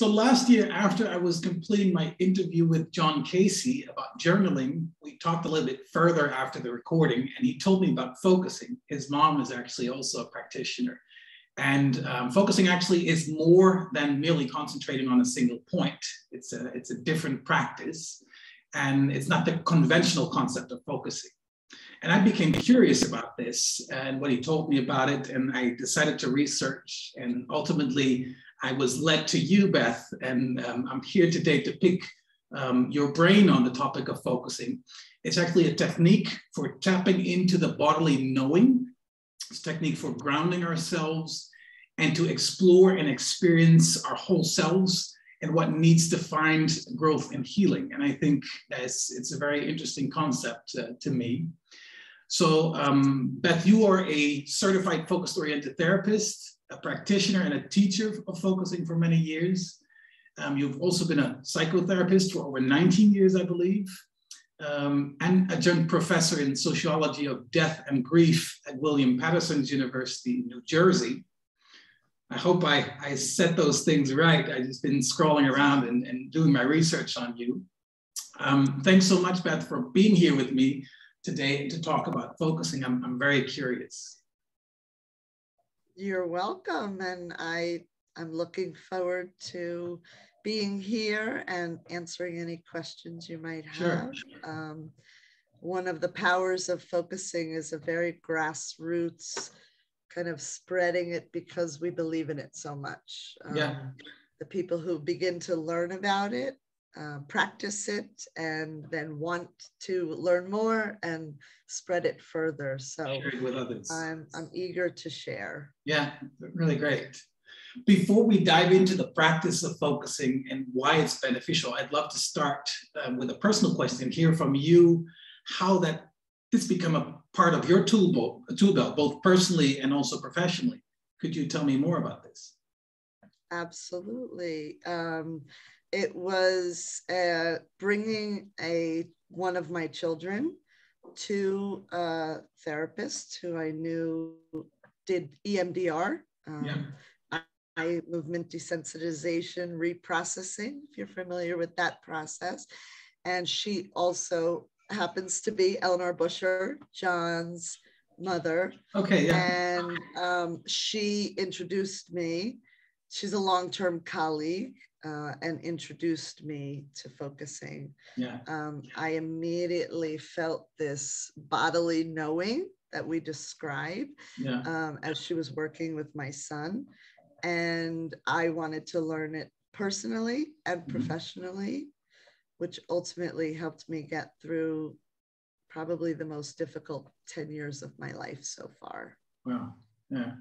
So last year, after I was completing my interview with John Casey about journaling, we talked a little bit further after the recording, and he told me about focusing. His mom is actually also a practitioner. And um, focusing actually is more than merely concentrating on a single point. It's a, it's a different practice, and it's not the conventional concept of focusing. And I became curious about this and what he told me about it, and I decided to research. And ultimately, I was led to you, Beth, and um, I'm here today to pick um, your brain on the topic of focusing. It's actually a technique for tapping into the bodily knowing. It's a technique for grounding ourselves and to explore and experience our whole selves and what needs to find growth and healing. And I think it's, it's a very interesting concept uh, to me. So, um, Beth, you are a certified focused oriented therapist a practitioner and a teacher of focusing for many years. Um, you've also been a psychotherapist for over 19 years, I believe, um, and adjunct professor in sociology of death and grief at William Paterson's University, New Jersey. I hope I, I said those things right. I've just been scrolling around and, and doing my research on you. Um, thanks so much, Beth, for being here with me today to talk about focusing. I'm, I'm very curious. You're welcome. And I, I'm looking forward to being here and answering any questions you might have. Sure. Um, one of the powers of focusing is a very grassroots kind of spreading it because we believe in it so much. Um, yeah. The people who begin to learn about it uh, practice it and then want to learn more and spread it further. So with others. I'm, I'm eager to share. Yeah, really great. Before we dive into the practice of focusing and why it's beneficial, I'd love to start uh, with a personal question, hear from you how that this become a part of your tool belt, tool belt, both personally and also professionally. Could you tell me more about this? Absolutely. Um, it was uh, bringing a one of my children to a therapist who I knew did EMDR, um, yeah. eye movement desensitization reprocessing, if you're familiar with that process. And she also happens to be Eleanor Busher, John's mother. Okay, yeah. And um, she introduced me. She's a long-term colleague uh, and introduced me to focusing, yeah. um, I immediately felt this bodily knowing that we describe yeah. um, as she was working with my son. And I wanted to learn it personally and mm-hmm. professionally, which ultimately helped me get through probably the most difficult 10 years of my life so far. Wow. Yeah.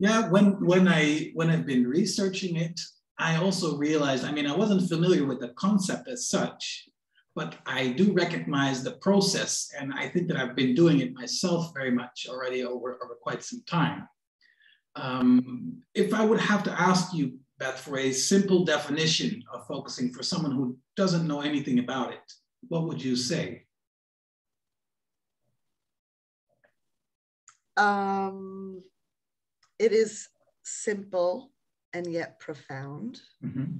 Yeah, when when I when I've been researching it, I also realized, I mean, I wasn't familiar with the concept as such, but I do recognize the process. And I think that I've been doing it myself very much already over, over quite some time. Um, if I would have to ask you, Beth, for a simple definition of focusing for someone who doesn't know anything about it, what would you say? Um, it is simple and yet profound. Mm-hmm.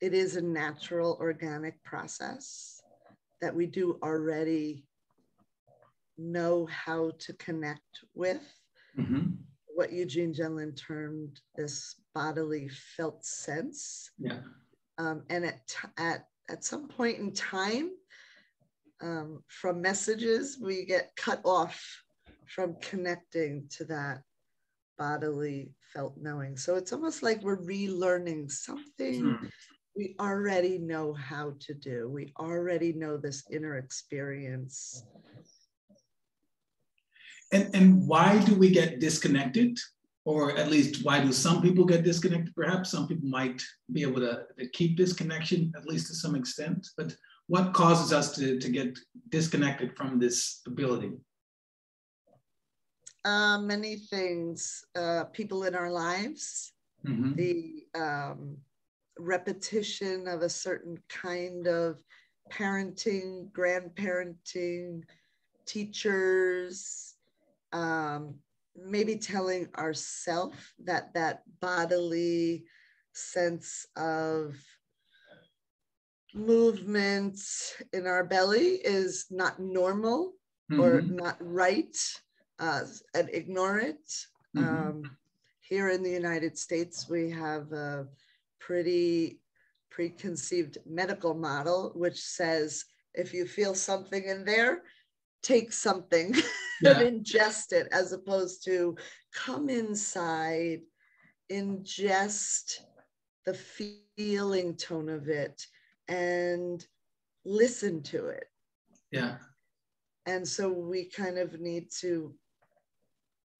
It is a natural organic process that we do already know how to connect with. Mm-hmm. What Eugene Gendlin termed this bodily felt sense. Yeah. Um, and at, t- at, at some point in time, um, from messages, we get cut off from connecting to that bodily felt knowing. So it's almost like we're relearning something mm. we already know how to do. We already know this inner experience. And, and why do we get disconnected? Or at least why do some people get disconnected? Perhaps some people might be able to, to keep this connection, at least to some extent. But what causes us to, to get disconnected from this ability? Uh, many things, uh, people in our lives, mm-hmm. the um, repetition of a certain kind of parenting, grandparenting, teachers, um, maybe telling ourselves that that bodily sense of movement in our belly is not normal mm-hmm. or not right uh, and ignore it. Mm-hmm. Um, here in the United States, we have a pretty preconceived medical model, which says if you feel something in there, take something yeah. and ingest it, as opposed to come inside, ingest the feeling tone of it, and listen to it. Yeah. And so we kind of need to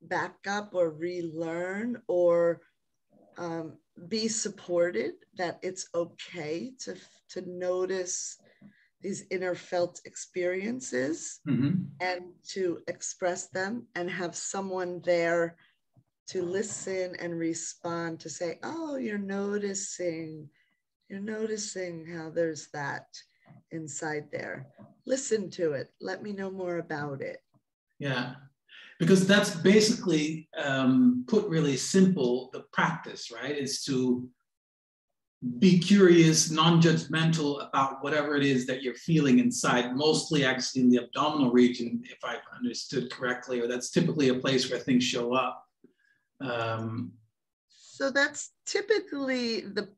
back up or relearn or um, be supported that it's okay to, to notice these inner felt experiences mm-hmm. and to express them and have someone there to listen and respond to say, oh, you're noticing, you're noticing how there's that inside there. Listen to it. Let me know more about it. Yeah because that's basically um, put really simple the practice right? Is to be curious non-judgmental about whatever it is that you're feeling inside mostly actually in the abdominal region if i've understood correctly or that's typically a place where things show up. Um, so that's typically the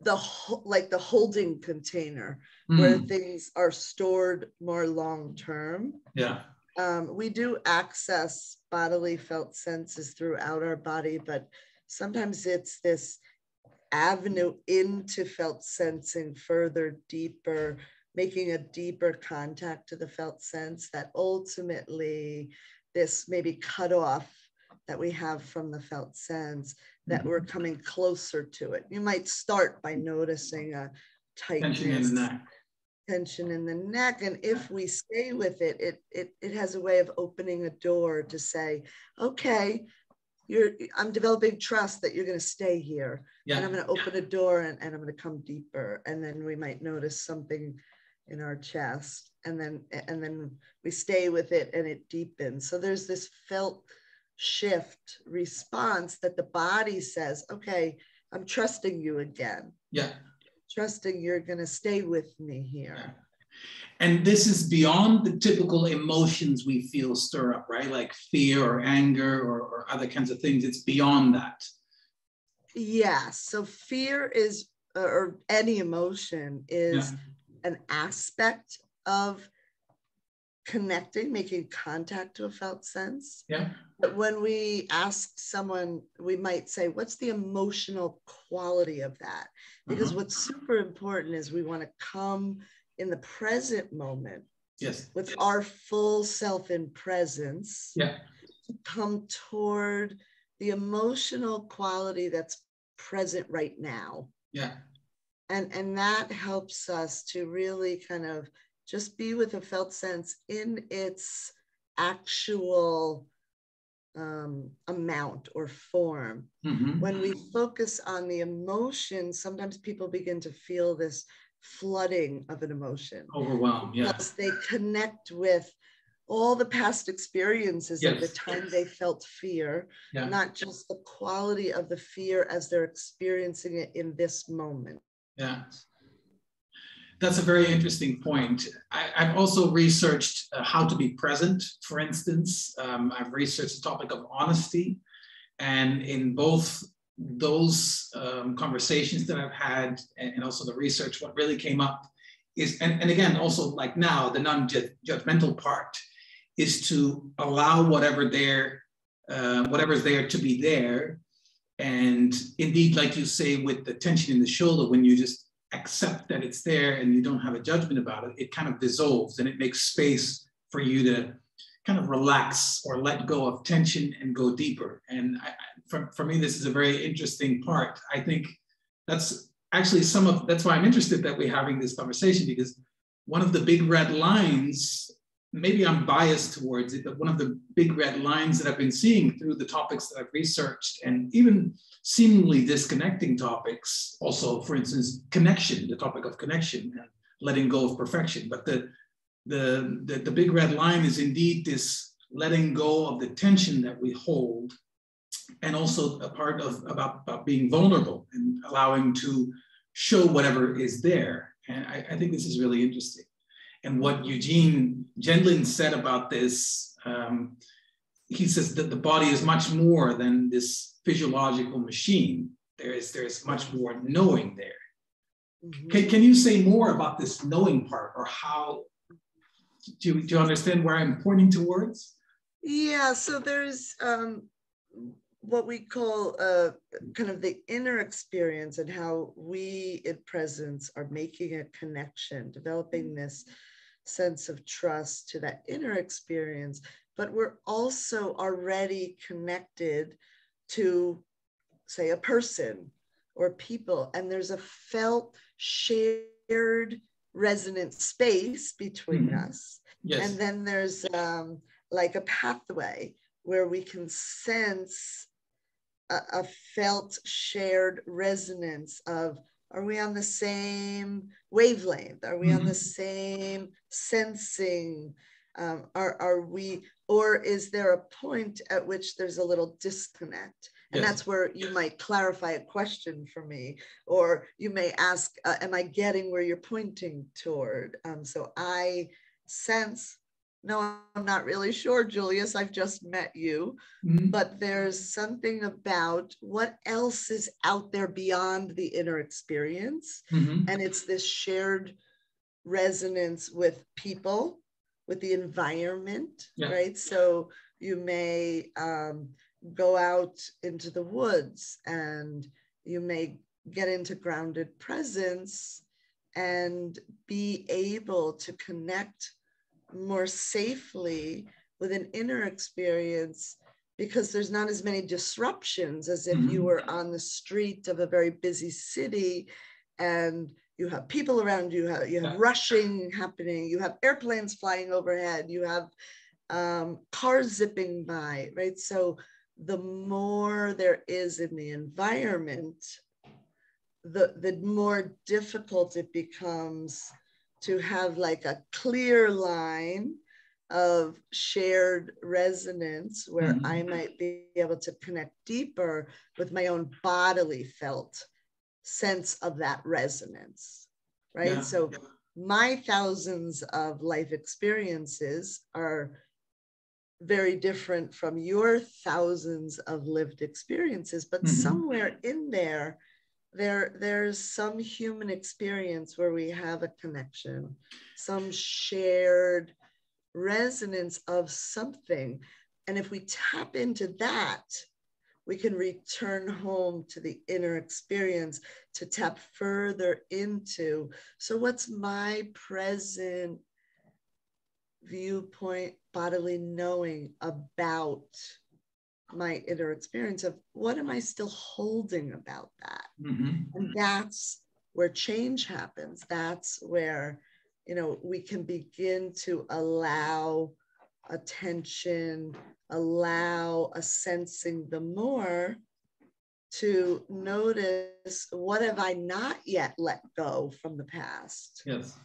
the like the holding container mm. where things are stored more long term yeah um, we do access bodily felt senses throughout our body, but sometimes it's this avenue into felt sensing further deeper, making a deeper contact to the felt sense that ultimately this maybe cut off that we have from the felt sense that mm-hmm. we're coming closer to it. You might start by noticing a tightness tension in the neck and if we stay with it it it, it has a way of opening a door to say okay you're i'm developing trust that you're going to stay here yeah. and i'm going to open a door and, and i'm going to come deeper. And then we might notice something in our chest and then and then we stay with it and it deepens. So there's this felt shift response that the body says okay i'm trusting you again. Yeah trusting you're going to stay with me here. And this is beyond the typical emotions we feel stir up, right? Like fear or anger or, or other kinds of things. It's beyond that. Yeah. So fear is, or any emotion is yeah. an aspect of connecting, making contact to a felt sense. Yeah. But when we ask someone, we might say, What's the emotional quality of that? Because uh-huh. what's super important is we want to come in the present moment. Yes. With yes. our full self in presence. Yeah. To come toward the emotional quality that's present right now. Yeah. And and that helps us to really kind of just be with a felt sense in its actual um, amount or form. Mm-hmm. When we focus on the emotion, sometimes people begin to feel this flooding of an emotion. Overwhelmed, yeah. Because they connect with all the past experiences yes. of the time they felt fear, yeah. not just the quality of the fear as they're experiencing it in this moment. Yeah that's a very interesting point. I, have also researched uh, how to be present, for instance. Um, I've researched the topic of honesty. And in both those um, conversations that I've had and, and, also the research, what really came up is, and, and again, also like now, the non judgmental part is to allow whatever there, uh, whatever's there to be there. And indeed, like you say, with the tension in the shoulder, when you just accept that it's there and you don't have a judgment about it, it kind of dissolves and it makes space for you to kind of relax or let go of tension and go deeper. And I, for, for me, this is a very interesting part. I think that's actually some of that's why I'm interested that we're having this conversation because one of the big red lines, maybe I'm biased towards it, but one of the big red lines that I've been seeing through the topics that I've researched and even seemingly disconnecting topics. Also, for instance, connection, the topic of connection and letting go of perfection. But the, the, the, the big red line is indeed this letting go of the tension that we hold and also a part of about, about being vulnerable and allowing to show whatever is there. And I, I think this is really interesting. And what Eugene Gendlin said about this, um, he says that the body is much more than this physiological machine. There is there's much more knowing there. Mm-hmm. Can, can you say more about this knowing part or how do you, do you understand where I'm pointing towards? Yeah, so there's um, what we call uh, kind of the inner experience and how we in presence are making a connection, developing this sense of trust to that inner experience. But we're also already connected to, say, a person or people, and there's a felt shared resonant space between mm-hmm. us. Yes. And then there's um, like a pathway where we can sense a, a, felt shared resonance of are we on the same wavelength? Are we mm-hmm. on the mm-hmm. same sensing? Um, are, are we, or is there a point at which there's a little disconnect? And yes. that's where you might clarify a question for me, or you may ask, uh, Am I getting where you're pointing toward? Um, so I sense, no, I'm not really sure, Julius. I've just met you, mm-hmm. but there's something about what else is out there beyond the inner experience. Mm-hmm. And it's this shared resonance with people, with the environment, yeah. right? So you may, um, go out into the woods and you may get into grounded presence and be able to connect more safely with an inner experience because there's not as many disruptions as if you mm-hmm. were on the street of a very busy city and you have people around you have, you have rushing happening you have airplanes flying overhead you have um, cars zipping by right so the more there is in the environment, the, the more difficult it becomes to have like a clear line of shared resonance where mm-hmm. I might be able to connect deeper with my own bodily felt sense of that resonance, right? Yeah. So my thousands of life experiences are very different from your thousands of lived experiences but mm-hmm. somewhere in there there there's some human experience where we have a connection some shared resonance of something. And if we tap into that we can return home to the inner experience to tap further into. So what's my present viewpoint, bodily knowing about my inner experience of what am I still holding about that? Mm-hmm. And that's where change happens. That's where, you know, we can begin to allow attention, allow a sensing the more to notice what have I not yet let go from the past? Yes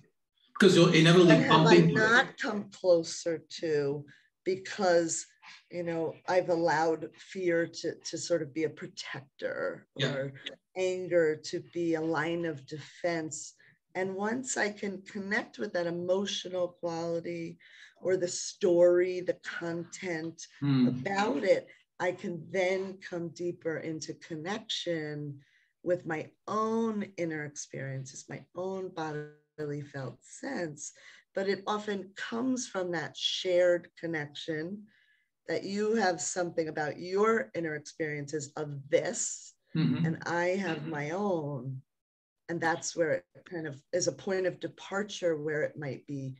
because you'll inevitably have i not come closer to because you know I've allowed fear to to sort of be a protector yeah. or anger to be a line of defense. And once I can connect with that emotional quality or the story, the content mm. about it, I can then come deeper into connection with my own inner experiences, my own bodily felt sense, but it often comes from that shared connection that you have something about your inner experiences of this, mm-hmm. and I have mm-hmm. my own. And that's where it kind of is a point of departure where it might be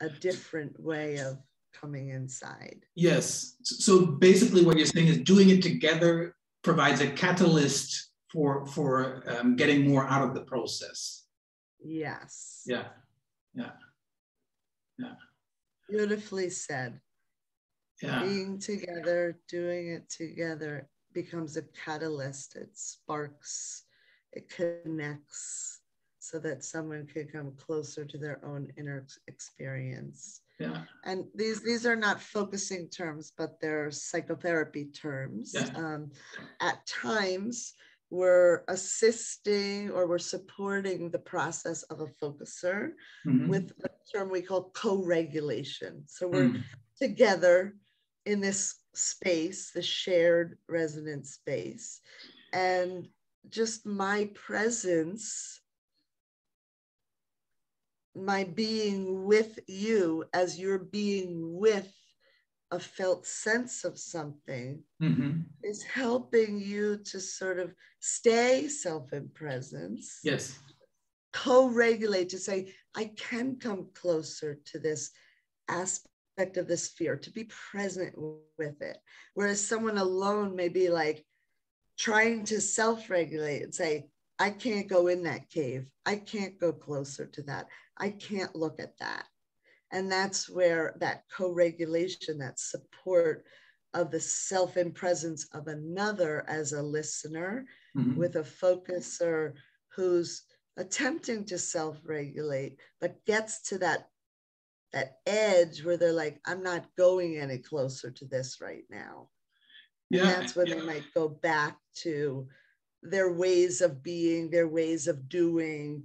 a different way of coming inside. Yes. So basically, what you're saying is doing it together provides a catalyst for for um, getting more out of the process. Yes. Yeah. Yeah. Yeah. Beautifully said. Yeah. Being together, doing it together becomes a catalyst. It sparks, it connects so that someone can come closer to their own inner experience. Yeah. And these these are not focusing terms, but they're psychotherapy terms. Yeah. Um, at times, we're assisting or we're supporting the process of a focuser mm-hmm. with a term we call co-regulation. So we're mm. together in this space, the shared resonance space. And just my presence, my being with you as you're being with a felt sense of something mm-hmm. is helping you to sort of stay self in presence. Yes. Co regulate to say, I can come closer to this aspect of this fear, to be present with it. Whereas someone alone may be like trying to self regulate and say, I can't go in that cave. I can't go closer to that. I can't look at that. And that's where that co regulation, that support of the self in presence of another as a listener mm-hmm. with a focuser who's attempting to self regulate, but gets to that. That edge where they're like, I'm not going any closer to this right now. Yeah. And that's when yeah. they might go back to their ways of being, their ways of doing,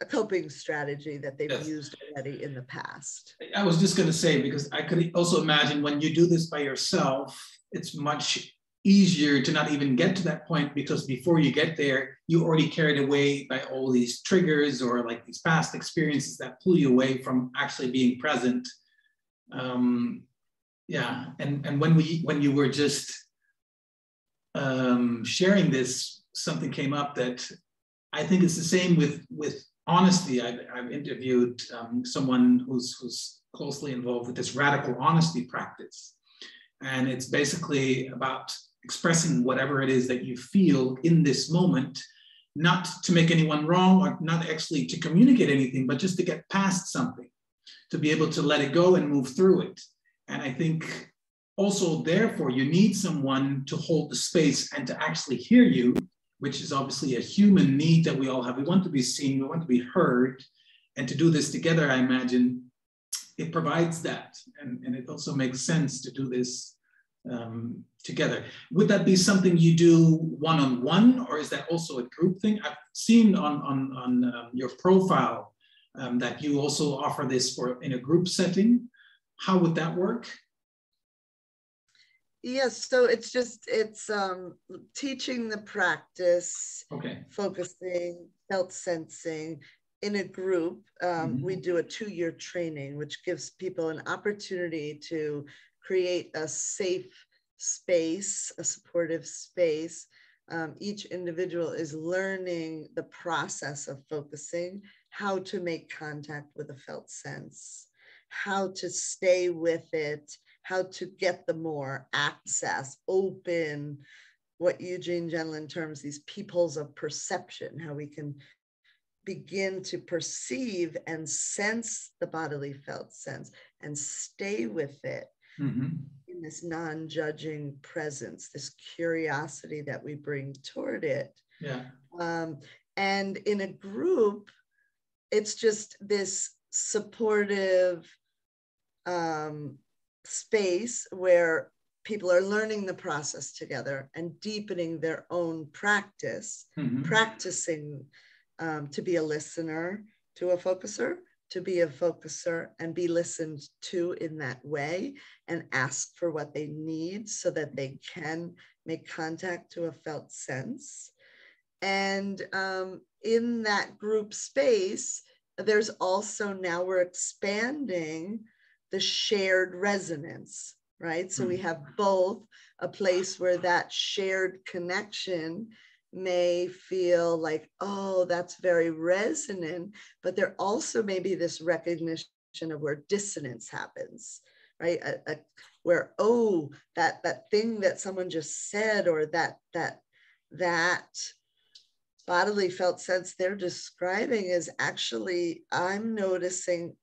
a coping strategy that they've yes. used already in the past. I was just going to say, because I could also imagine when you do this by yourself, it's much easier to not even get to that point because before you get there, you already carried away by all these triggers or like these past experiences that pull you away from actually being present. Um, yeah, and and when we when you were just um, sharing this, something came up that I think it's the same with with honesty, I've, I've interviewed um, someone who's, who's closely involved with this radical honesty practice. And it's basically about expressing whatever it is that you feel in this moment, not to make anyone wrong or not actually to communicate anything, but just to get past something, to be able to let it go and move through it. And I think also, therefore, you need someone to hold the space and to actually hear you which is obviously a human need that we all have. We want to be seen, we want to be heard. And to do this together, I imagine it provides that. And, and it also makes sense to do this um, together. Would that be something you do one on one, or is that also a group thing? I've seen on, on, on um, your profile um, that you also offer this for in a group setting. How would that work? Yes, so it's just it's um, teaching the practice, okay. focusing, felt sensing in a group. Um, mm-hmm. We do a two-year training, which gives people an opportunity to create a safe space, a supportive space. Um, each individual is learning the process of focusing, how to make contact with a felt sense, how to stay with it how to get the more access, open, what Eugene Gendlin terms these peoples of perception, how we can begin to perceive and sense the bodily felt sense and stay with it mm-hmm. in this non judging presence, this curiosity that we bring toward it. Yeah. Um, and in a group, it's just this supportive, um, space where people are learning the process together and deepening their own practice, mm-hmm. practicing um, to be a listener to a focuser, to be a focuser and be listened to in that way and ask for what they need so that they can make contact to a felt sense. And um, in that group space, there's also now we're expanding the shared resonance, right? So we hmm. have both a place where that shared connection may feel like, oh, that's very resonant, but there also may be this recognition of where dissonance happens, right? A, a, where oh, that that thing that someone just said, or that that that bodily felt sense they're describing is actually I'm noticing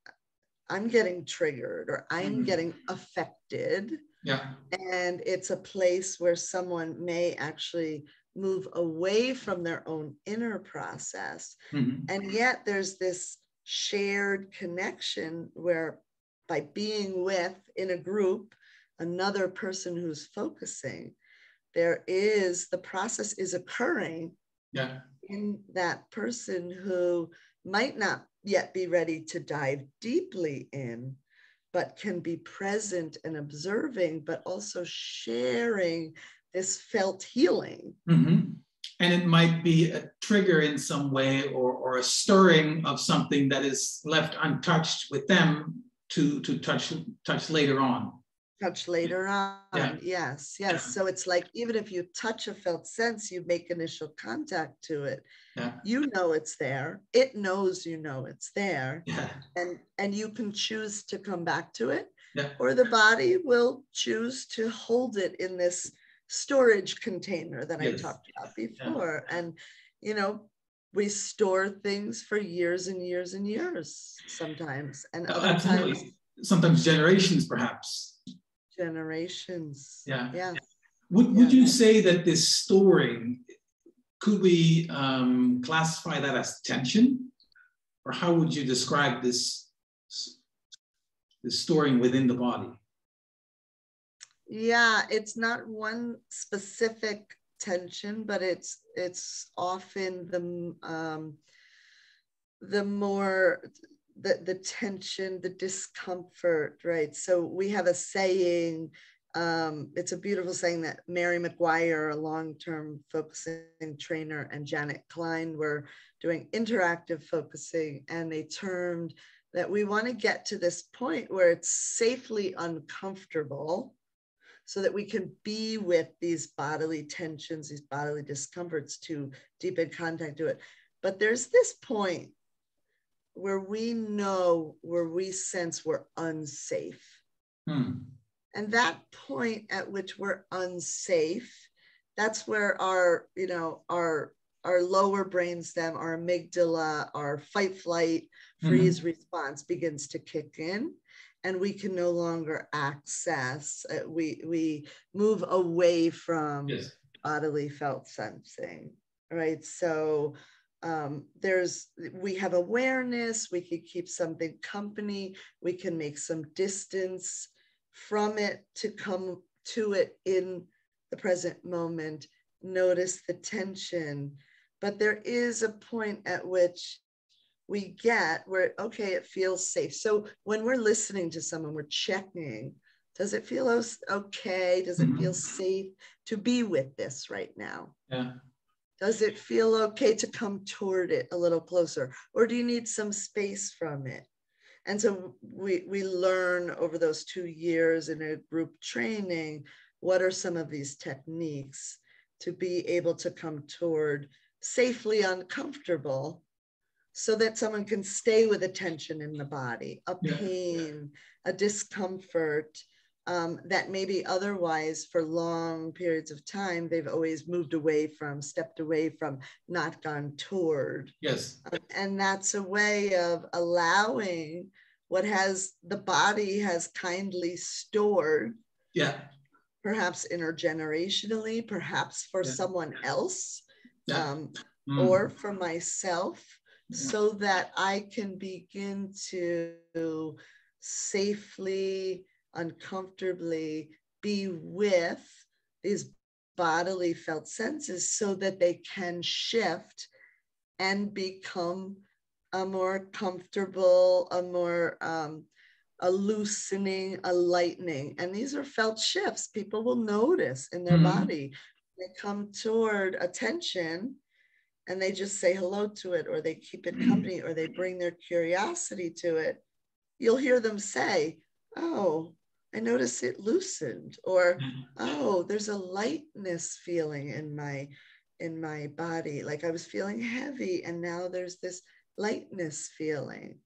I'm getting triggered or I'm mm-hmm. getting affected. Yeah. And it's a place where someone may actually move away from their own inner process. Mm-hmm. And yet there's this shared connection where by being with in a group another person who's focusing, there is the process is occurring yeah. in that person who might not yet be ready to dive deeply in, but can be present and observing, but also sharing this felt healing. Mm-hmm. And it might be a trigger in some way or, or a stirring of something that is left untouched with them to, to touch, touch later on touch later on. Yeah. Yes, yes. So it's like even if you touch a felt sense, you make initial contact to it. Yeah. You know it's there. It knows you know it's there. Yeah. And and you can choose to come back to it. Yeah. Or the body will choose to hold it in this storage container that yes. I talked about before. Yeah. And you know, we store things for years and years and years sometimes. And other Absolutely. times sometimes generations perhaps generations. Yeah. Yeah. Would, would you say that this storing, could we um, classify that as tension? Or how would you describe this, this storing within the body? Yeah, it's not one specific tension, but it's it's often the um, the more the, the tension, the discomfort, right? So we have a saying, um, it's a beautiful saying that Mary McGuire, a long-term focusing trainer, and Janet Klein were doing interactive focusing, and they termed that we want to get to this point where it's safely uncomfortable so that we can be with these bodily tensions, these bodily discomforts to deepen contact to it. But there's this point where we know, where we sense we're unsafe. Hmm. And that point at which we're unsafe, that's where our, you know, our our lower brainstem, our amygdala, our fight, flight, freeze mm-hmm. response begins to kick in, and we can no longer access. Uh, we we move away from yes. bodily felt sensing, right? So um, there's we have awareness we can keep something company we can make some distance from it to come to it in the present moment notice the tension but there is a point at which we get where okay it feels safe so when we're listening to someone we're checking does it feel okay does it feel mm-hmm. safe to be with this right now yeah does it feel okay to come toward it a little closer? Or do you need some space from it? And so we, we learn over those two years in a group training what are some of these techniques to be able to come toward safely uncomfortable so that someone can stay with a tension in the body, a pain, a discomfort, um, that maybe otherwise for long periods of time they've always moved away from, stepped away from, not gone toward. Yes. Um, and that's a way of allowing what has the body has kindly stored. Yeah. Perhaps intergenerationally, perhaps for yeah. someone else, yeah. um, mm. or for myself, yeah. So that I can begin to safely uncomfortably be with these bodily felt senses so that they can shift and become a more comfortable, a more um, a loosening, a lightening. And these are felt shifts people will notice in their mm-hmm. body. They come toward attention and they just say hello to it, or they keep it mm-hmm. company, or they bring their curiosity to it. You'll hear them say, Oh, I notice it loosened or mm-hmm. oh there's a lightness feeling in my in my body like I was feeling heavy and now there's this lightness feeling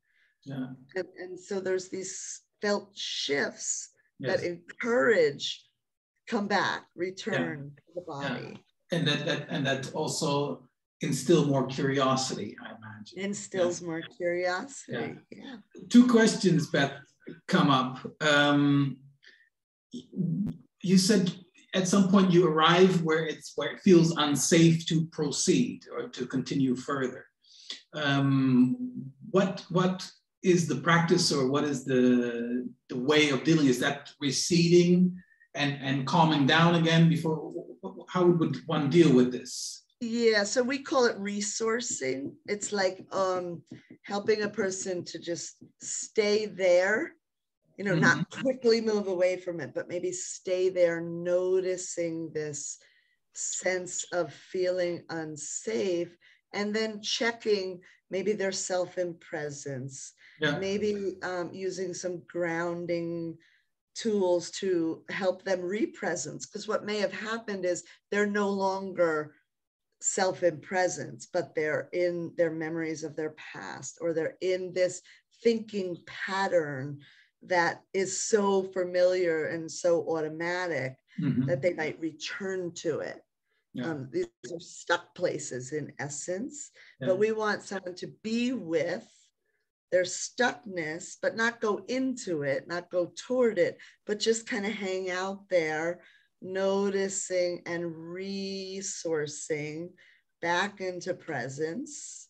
yeah and, and so there's these felt shifts yes. that encourage come back return yeah. to the body yeah. and that, that and that also instill more curiosity i imagine instills yeah. more curiosity yeah. two questions beth come up. Um, you said at some point you arrive where it's where it feels unsafe to proceed or to continue further. Um, what what is the practice or what is the the way of dealing? Is that receding and and calming down again before how would one deal with this yeah so we call it resourcing it's like um helping a person to just stay there you know mm-hmm. not quickly move away from it but maybe stay there noticing this sense of feeling unsafe and then checking maybe their self in presence yeah. maybe um, using some grounding tools to help them re-presence because what may have happened is they're no longer self in presence but they're in their memories of their past or they're in this thinking pattern that is so familiar and so automatic mm-hmm. that they might return to it yeah. um, these are stuck places in essence yeah. but we want someone to be with their stuckness, but not go into it, not go toward it, but just kind of hang out there, noticing and resourcing back into presence,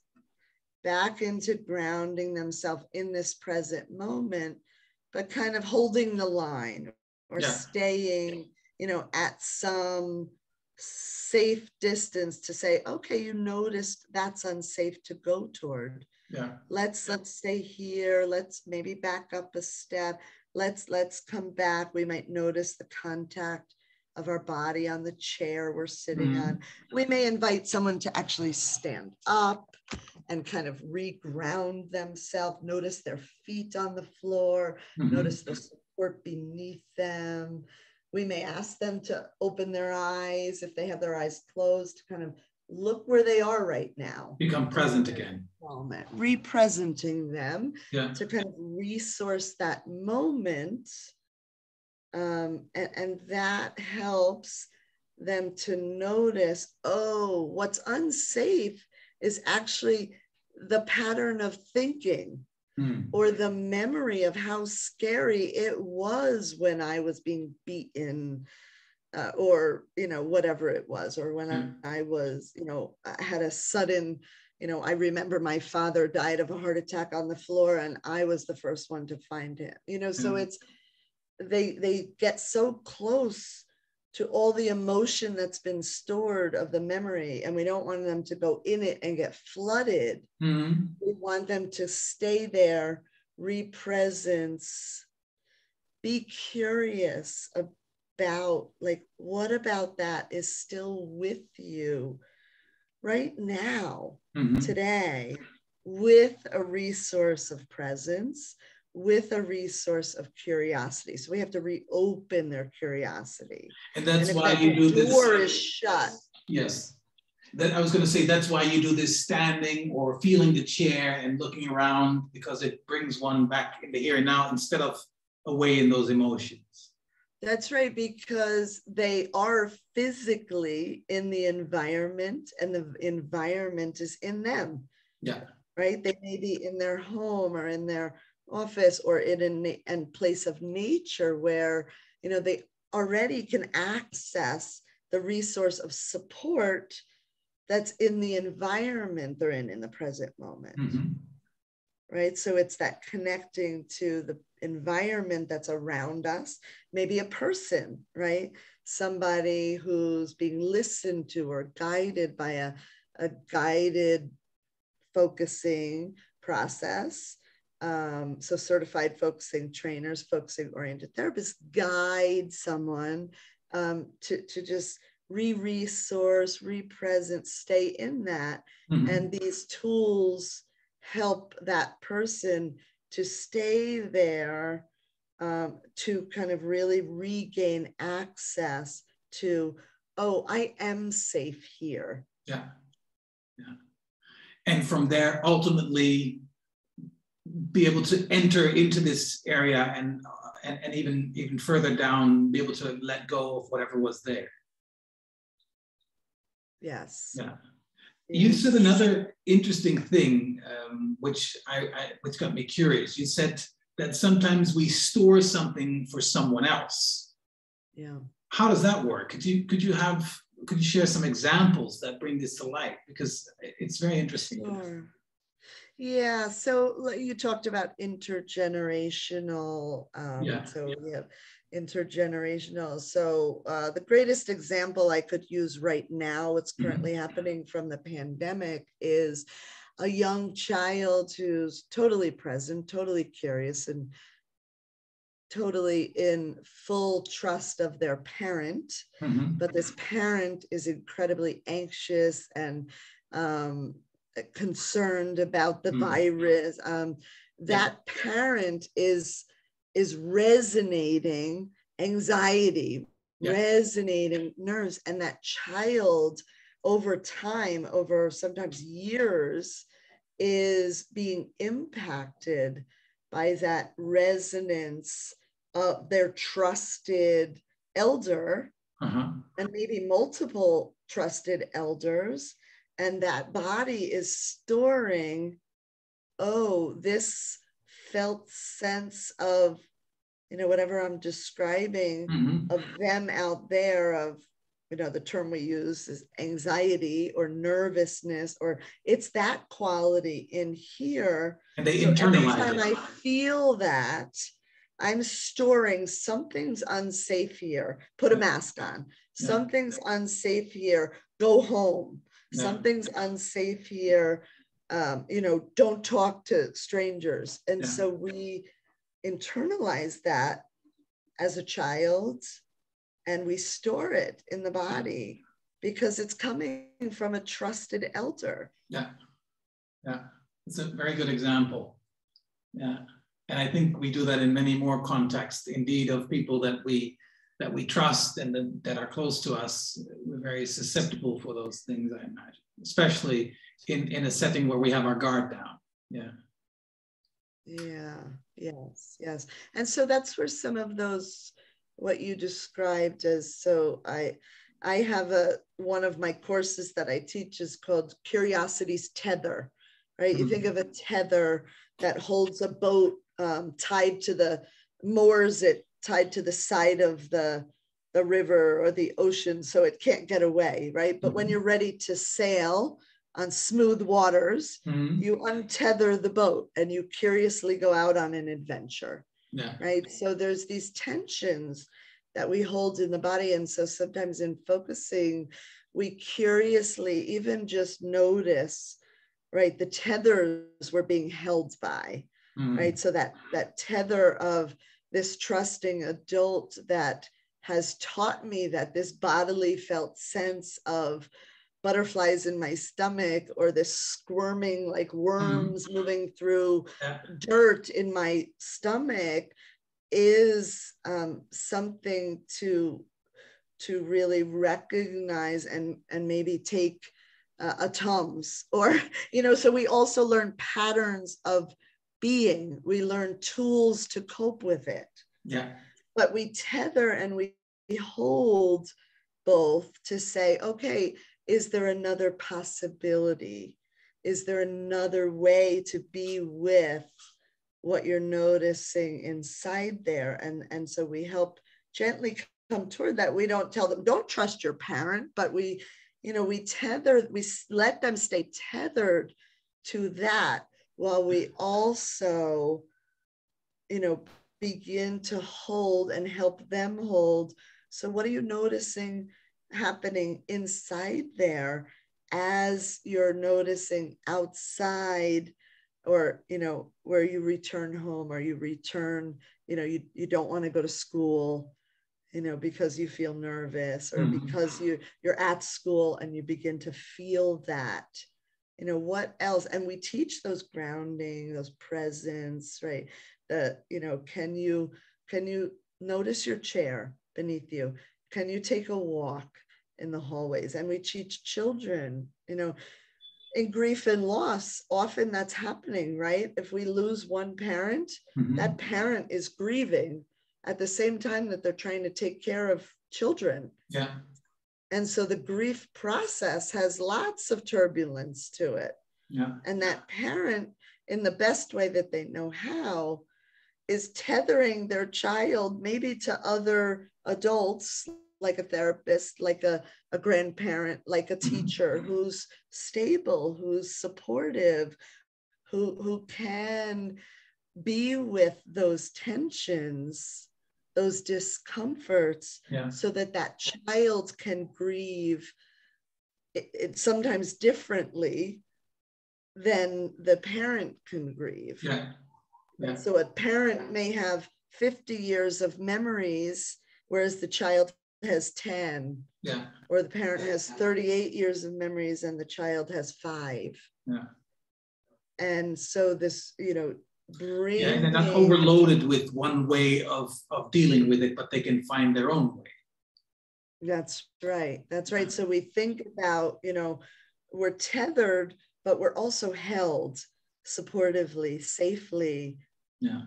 back into grounding themselves in this present moment, but kind of holding the line or yeah. staying, you know, at some safe distance to say, okay, you noticed that's unsafe to go toward. Yeah. Let's let's stay here. Let's maybe back up a step. Let's let's come back. We might notice the contact of our body on the chair we're sitting mm. on we may invite someone to actually stand up and kind of reground themselves notice their feet on the floor mm-hmm. notice the support beneath them we may ask them to open their eyes if they have their eyes closed to kind of look where they are right now. Become present again. Moment, representing them yeah. to kind of resource that moment. Um, and, and that helps them to notice oh, what's unsafe is actually the pattern of thinking mm. or the memory of how scary it was when I was being beaten uh, or you know whatever it was or when mm. I, I, was you know I had a sudden you know i remember my father died of a heart attack on the floor and i was the first one to find him you know so mm. it's they they get so close to all the emotion that's been stored of the memory and we don't want them to go in it and get flooded mm. we want them to stay there represence be curious about like what about that is still with you right now mm-hmm. today with a resource of presence with a resource of curiosity so we have to reopen their curiosity and that's and why you do this door is shut yes that I was going to say that's why you do this standing or feeling the chair and looking around because it brings one back into here and now instead of away in those emotions. That's right, because they are physically in the environment and the environment is in them. Yeah. Right? They may be in their home or in their office or in a and place of nature where, you know, they already can access the resource of support that's in the environment they're in in the present moment. Mm-hmm. Right. So it's that connecting to the environment that's around us, maybe a person, right? Somebody who's being listened to or guided by a, a guided focusing process. Um, so, certified focusing trainers, focusing oriented therapists guide someone um, to, to just re resource, re present, stay in that. Mm-hmm. And these tools help that person to stay there um, to kind of really regain access to, oh, I am safe here. Yeah. Yeah. And from there, ultimately, be able to enter into this area and, uh, and, and even, even further down, be able to let go of whatever was there. Yes. Yeah. You said another interesting thing, um, which I, I, which got me curious. You said that sometimes we store something for someone else. Yeah. How does that work? Could you could you have could you share some examples that bring this to light? Because it's very interesting. Sure. Yeah. So you talked about intergenerational. Um, yeah. So yeah. we have intergenerational. So uh, the greatest example I could use right now, what's mm-hmm. currently mm-hmm. happening from the pandemic, is a young child who's totally present, totally curious, and totally in full trust of their parent. Mm-hmm. But this parent is incredibly anxious and um, concerned about the mm-hmm. virus. Um, that yeah. parent is is resonating anxiety, yeah. resonating nerves, and that child over time, over sometimes years, is being impacted by that resonance of their trusted elder uh-huh. and maybe multiple trusted elders. And that body is storing, oh, this felt sense of you know whatever i'm describing mm-hmm. of them out there of you know the term we use is anxiety or nervousness or it's that quality in here. And they so every time it. i feel that i'm storing something's unsafe here. Put a mask on. Something's unsafe here. Go home yeah. something's unsafe here um, you know, don't talk to strangers. And yeah. so we internalize that as a child and we store it in the body because it's coming from a trusted elder. Yeah. Yeah. It's a very good example. Yeah. And I think we do that in many more contexts, indeed, of people that we that we trust and that, that are close to us. We're very susceptible for those things, I imagine, especially in, in a setting where we have our guard down. Yeah. Yeah, yes, yes. And so that's where some of those what you described as so I I have a one of my courses that I teach is called Curiosity's Tether, right? Mm-hmm. You think of a tether that holds a boat um, tied to the moors it tied to the side of the the river or the ocean so it can't get away, right? But mm-hmm. when you're ready to sail, on smooth waters, mm-hmm. you untether the boat and you curiously go out on an adventure. Yeah. Right. So there's these tensions that we hold in the body. And so sometimes in focusing, we curiously even just notice, right, the tethers we're being held by. Mm-hmm. Right. So that that tether of this trusting adult that has taught me that this bodily felt sense of butterflies in my stomach or this squirming like mm-hmm. worms mm. moving through yeah. dirt in my stomach is um, something to to really recognize and and maybe take uh, a tums or you know so we also learn patterns of being we learn tools to cope with it yeah but we tether and we hold both to say okay is there another possibility? Is there another way to be with what you're noticing inside there? And, and so we help gently come toward that. We don't tell them, don't trust your parent, but we, you know, we tether, we let them stay tethered to that while we also, you know, begin to hold and help them hold. So, what are you noticing happening inside there as you're noticing outside or you know where you return home or you return you know you, you don't want to go to school you know because you feel nervous or mm-hmm. because you you're at school and you begin to feel that you know what else and we teach those grounding those presence right the you know can you can you notice your chair beneath you can you take a walk in the hallways? And we teach children, you know, in grief and loss, often that's happening, right? If we lose one parent, mm-hmm. that parent is grieving at the same time that they're trying to take care of children. Yeah. And so the grief process has lots of turbulence to it. Yeah. And that parent, in the best way that they know how, is tethering their child maybe to other adults like a therapist, like a, a grandparent, like a mm-hmm. teacher who's stable, who's supportive, who, who can be with those tensions those discomforts yeah. so that that child can grieve it, it, sometimes differently than the parent can grieve. Yeah. yeah. So a parent may have 50 years of memories, whereas the child has 10. Yeah. Or the parent has 38 years of memories and the child has five. Yeah. And so this, you know, bringing... Yeah, and they're not overloaded with one way of, of dealing with it, but they can find their own way. That's right. That's right. So we think about, you know, we're tethered, but we're also held supportively, safely. Yeah.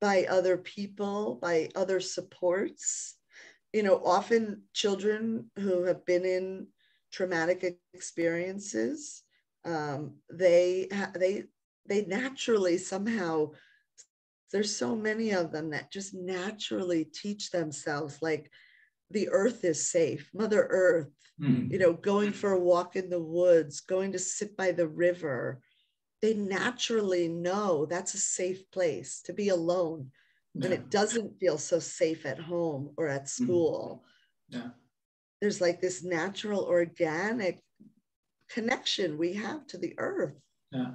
By other people, by other supports. You know, often children who have been in traumatic experiences, um, they they they naturally somehow there's so many of them that just naturally teach themselves like the earth is safe mother earth mm. you know going for a walk in the woods going to sit by the river they naturally know that's a safe place to be alone yeah. and it doesn't feel so safe at home or at hmm. school mm. yeah there's like this natural organic connection we have to the earth yeah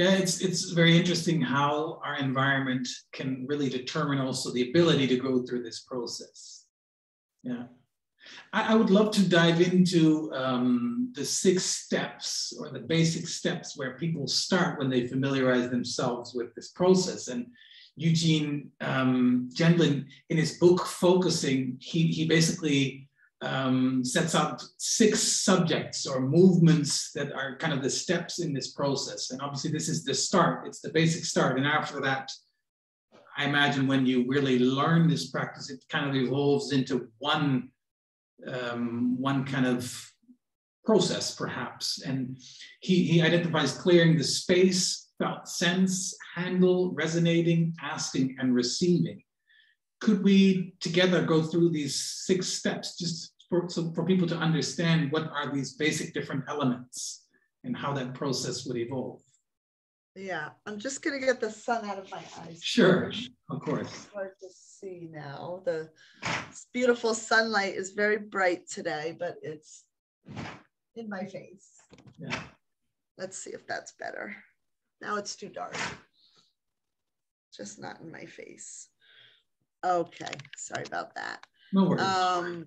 yeah, it's it's very interesting how our environment can really determine also the ability to go through this process. Yeah. I, I would love to dive into um, the six steps or the basic steps where people start when they familiarize themselves with this process. And Eugene um, Gendlin, in his book Focusing, he, he basically um, sets out six subjects or movements that are kind of the steps in this process. And obviously, this is the start, it's the basic start. And after that, I imagine when you really learn this practice, it kind of evolves into one, um, one kind of process, perhaps. And he, he identifies clearing the space, felt sense, handle, resonating, asking, and receiving could we together go through these six steps just for, so for people to understand what are these basic different elements and how that process would evolve? Yeah, I'm just gonna get the sun out of my eyes. Sure, of course. It's hard to see now. The beautiful sunlight is very bright today, but it's in my face. Yeah. Let's see if that's better. Now it's too dark. Just not in my face. Okay, sorry about that. No worries. Um,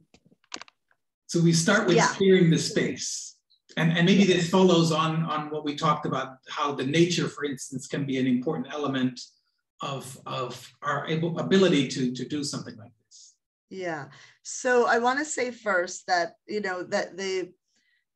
so we start with yeah. clearing the space. And, and maybe this follows on, on what we talked about, how the nature, for instance, can be an important element of, of our able, ability to, to do something like this. Yeah. So I want to say first that, you know, that the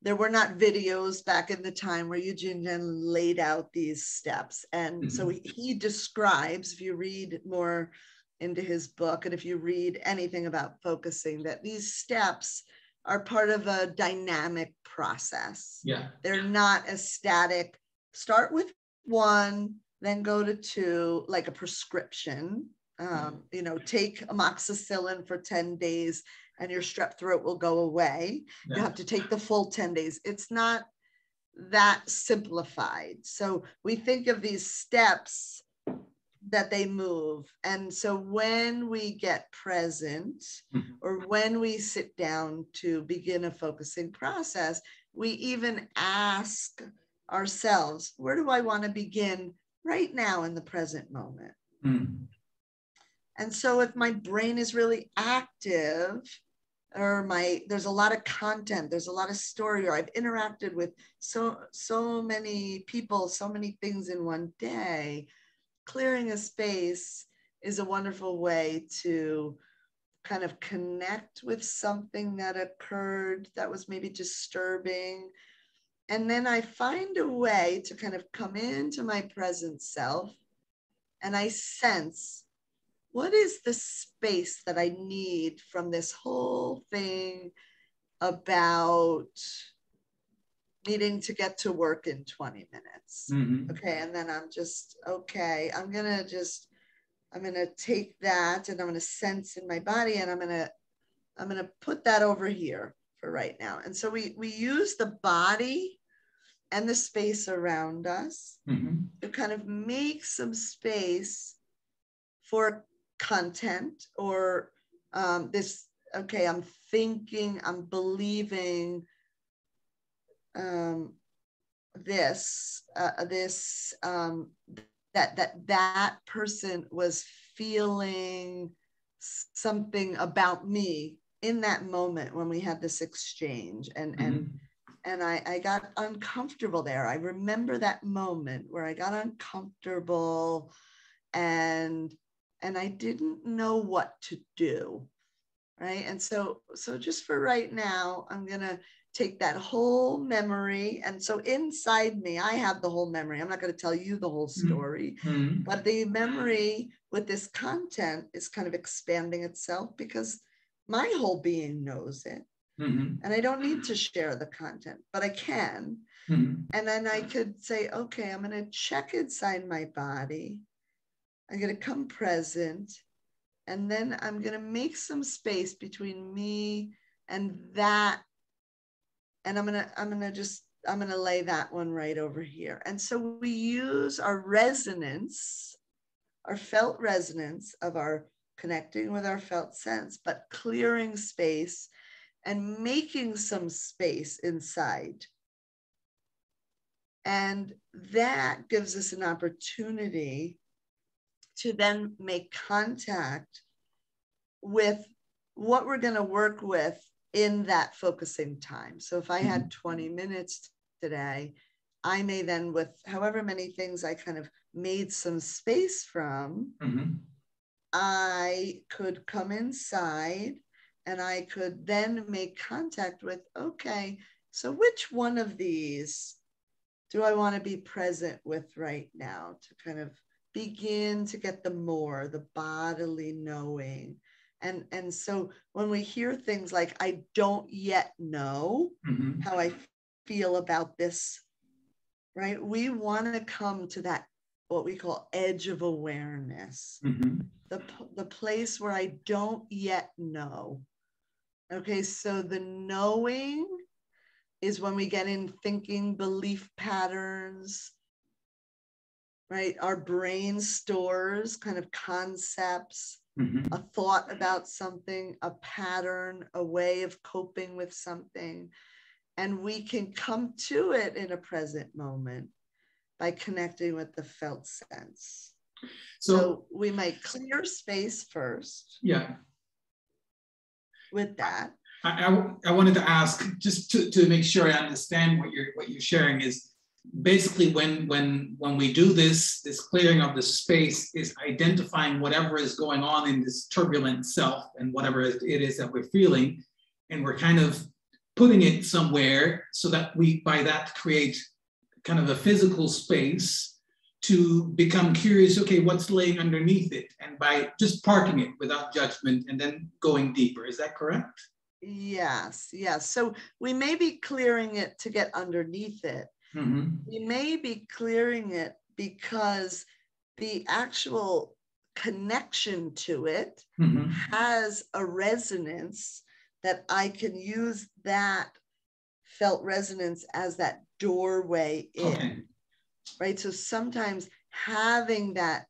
there were not videos back in the time where Eugene laid out these steps. And mm-hmm. so he, he describes, if you read more into his book. And if you read anything about focusing, that these steps are part of a dynamic process. Yeah. They're not as static. Start with one, then go to two, like a prescription. Um, mm-hmm. you know, take amoxicillin for 10 days and your strep throat will go away. Yeah. You have to take the full 10 days. It's not that simplified. So we think of these steps that they move. And so when we get present mm-hmm. or when we sit down to begin a focusing process, we even ask ourselves, where do I want to begin right now in the present moment? Mm. And so if my brain is really active, or my there's a lot of content there's a lot of story or i've interacted with so so many people so many things in one day clearing a space is a wonderful way to kind of connect with something that occurred that was maybe disturbing. And then I find a way to kind of come into my present self and I sense what is the space that I need from this whole thing about needing to get to work in 20 minutes. Mm-hmm. Okay. And then I'm just, okay, I'm going to just, I'm going to take that and I'm going to sense in my body and I'm going to, I'm going to put that over here for right now. And so we, we use the body and the space around us mm-hmm. to kind of make some space for content or um, this, okay, I'm thinking, I'm believing um, this, uh, this, um, that, that that person was feeling something about me in that moment when we had this exchange and mm-hmm. and and I, I got uncomfortable there. I remember that moment where I got uncomfortable and and I didn't know what to do. Right. And so so just for right now, I'm gonna take that whole memory. And so inside me, I have the whole memory. I'm not going to tell you the whole mm-hmm. story, mm-hmm. but the memory with this content is kind of expanding itself because my whole being knows it. Mm-hmm. And I don't need to share the content, but I can. Mm-hmm. And then I could say, okay, I'm going to check inside my body. I'm going to come present. And then I'm going to make some space between me and that. And I'm going to, I'm going to just, I'm going to lay that one right over here. And so we use our resonance, our felt resonance of our connecting with our felt sense, but clearing space and making some space inside. And that gives us an opportunity to then make contact with what we're going to work with in that focusing time. So if I had mm-hmm. 20 minutes today, I may then, with however many things I kind of made some space from, mm-hmm. I could come inside and I could then make contact with, okay, so which one of these do I want to be present with right now to kind of begin to get the more, the bodily knowing. And, and so when we hear things like, I don't yet know mm-hmm. how I feel about this, right? We want to come to that what we call edge of awareness, mm-hmm. the, the place where I don't yet know. Okay, so the knowing is when we get in thinking belief patterns, right? Our brain stores kind of concepts, mm-hmm. a thought about something, a pattern, a way of coping with something. And we can come to it in a present moment by connecting with the felt sense. So, so we might clear space first. Yeah. With that. I, I, I, wanted to ask just to, to make sure I understand what you're what you're sharing is basically when when when we do this this clearing of the space is identifying whatever is going on in this turbulent self and whatever it is that we're feeling. And we're kind of putting it somewhere so that we by that create kind of a physical space to become curious okay what's laying underneath it? And by just parking it without judgment and then going deeper. Is that correct? Yes yes. So we may be clearing it to get underneath it mm-hmm. we may be clearing it because the actual connection to it mm-hmm. has a resonance that i can use that felt resonance as that doorway in okay. right so sometimes having that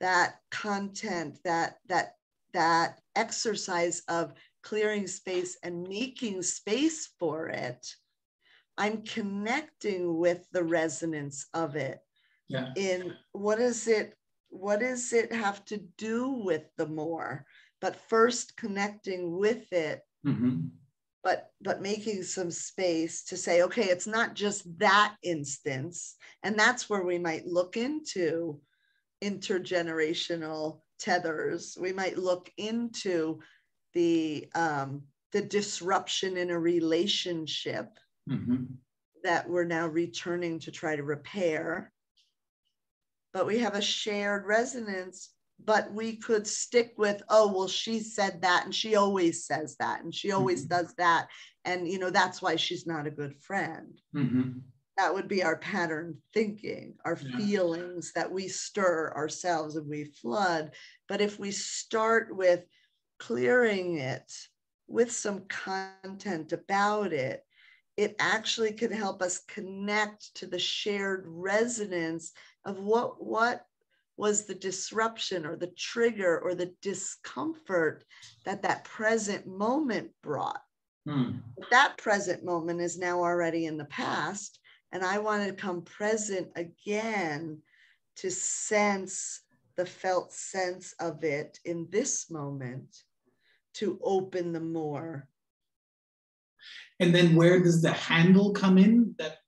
that content that that that exercise of clearing space and making space for it i'm connecting with the resonance of it yeah. in what is it what does it have to do with the more? But first connecting with it mm-hmm. but but making some space to say okay it's not just that instance. And that's where we might look into intergenerational tethers. We might look into the um, the disruption in a relationship mm-hmm. that we're now returning to try to repair but we have a shared resonance but we could stick with oh well she said that and she always says that and she always mm-hmm. does that and you know that's why she's not a good friend mm-hmm. that would be our pattern thinking our yeah. feelings that we stir ourselves and we flood but if we start with clearing it with some content about it it actually can help us connect to the shared resonance of what what was the disruption or the trigger or the discomfort that that present moment brought. Hmm. That present moment is now already in the past. And I want to come present again to sense the felt sense of it in this moment to open the more. And then where does the handle come in that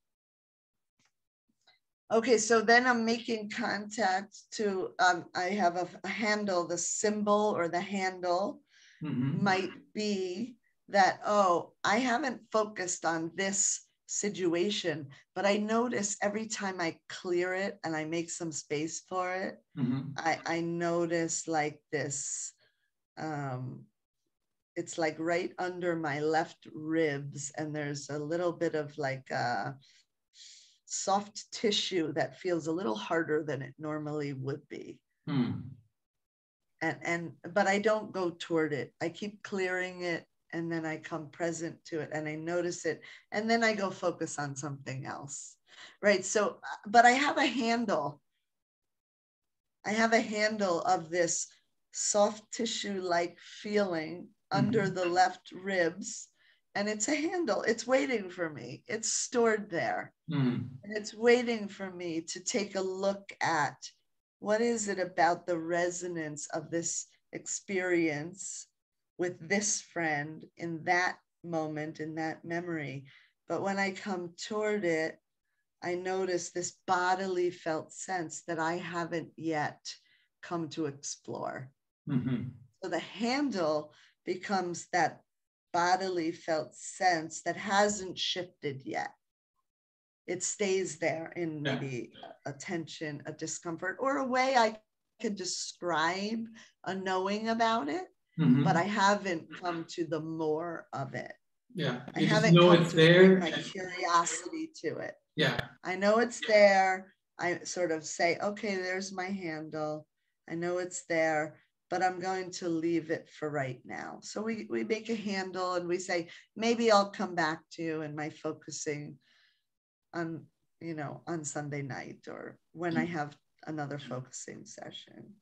Okay, so then I'm making contact to, um, I have a, a, handle, the symbol or the handle mm-hmm. might be that, oh, I haven't focused on this situation, but I notice every time I clear it and I make some space for it, mm-hmm. I, I notice like this, um, it's like right under my left ribs, and there's a little bit of like, uh, soft tissue that feels a little harder than it normally would be. Hmm. And and but I don't go toward it. I keep clearing it and then I come present to it and I notice it and then I go focus on something else. Right? So but I have a handle. I have a handle of this soft tissue like feeling mm-hmm. under the left ribs and it's a handle. It's waiting for me. It's stored there. Mm. And it's waiting for me to take a look at what is it about the resonance of this experience with this friend in that moment, in that memory. But when I come toward it, I notice this bodily felt sense that I haven't yet come to explore. Mm-hmm. So the handle becomes that bodily felt sense that hasn't shifted yet. It stays there in maybe a tension, a discomfort, or a way I could describe a knowing about it, mm-hmm. but I haven't come to the more of it. Yeah, I haven't know come it's to there. my curiosity to it. Yeah, I know it's there. I sort of say, okay, there's my handle. I know it's there but I'm going to leave it for right now. So we, we make a handle and we say, maybe I'll come back to you in my focusing on, you know, on Sunday night or when I have another focusing session.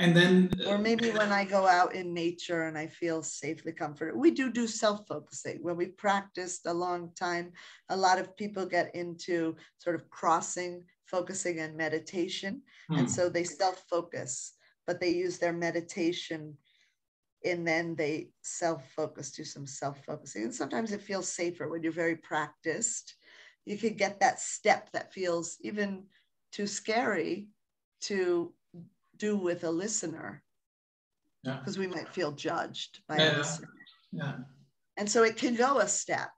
And then, or maybe when I go out in nature and I feel safely comforted. We do do self focusing. When we practiced a long time, a lot of people get into sort of crossing focusing and meditation. Hmm. And so they self focus but they use their meditation and then they self-focus do some self-focusing and sometimes it feels safer when you're very practiced you could get that step that feels even too scary to do with a listener because yeah. we might feel judged by yeah. a listener yeah. and so it can go a step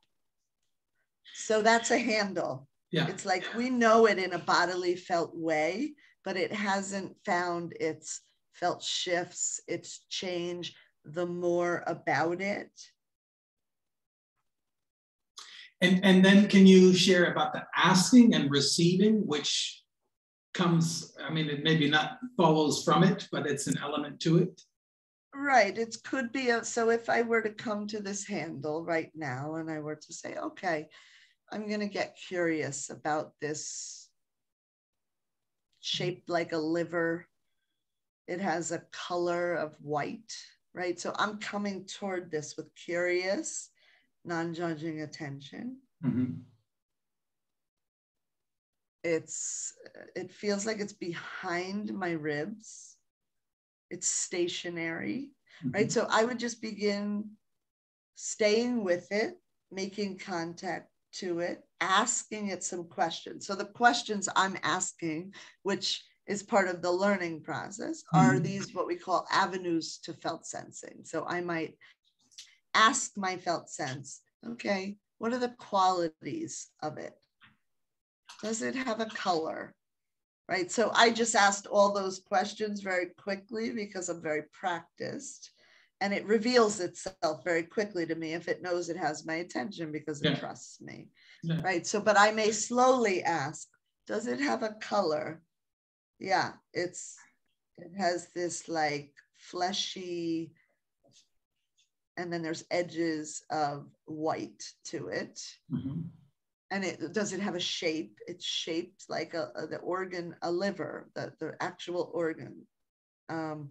so that's a handle yeah. it's like we know it in a bodily felt way but it hasn't found its felt shifts, its change, the more about it. And, and then can you share about the asking and receiving, which comes, I mean, it maybe not follows from it, but it's an element to it? Right. It could be a, so if I were to come to this handle right now and I were to say, okay, I'm going to get curious about this shaped like a liver it has a color of white, right? So I'm coming toward this with curious, non judging attention. Mm-hmm. It's, it feels like it's behind my ribs. It's stationary, mm-hmm. right? So I would just begin staying with it, making contact to it, asking it some questions. So the questions I'm asking, which is part of the learning process are mm-hmm. these what we call avenues to felt sensing. So I might ask my felt sense, okay, what are the qualities of it? Does it have a color? Right. So I just asked all those questions very quickly because I'm very practiced. And it reveals itself very quickly to me if it knows it has my attention because it yeah. trusts me. Yeah. Right. So, but I may slowly ask, does it have a color? Yeah it's it has this like fleshy and then there's edges of white to it mm-hmm. and it does it have a shape it's shaped like a, a the organ a liver the, the actual organ um,